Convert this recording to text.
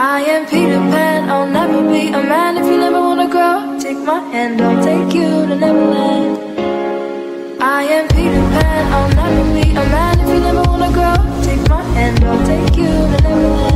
I am Peter Pan, I'll never be a man if you never wanna grow. Take my hand, I'll take you to Neverland. I am Peter Pan, I'll never be a man if you never wanna grow. Take my hand, I'll take you to Neverland.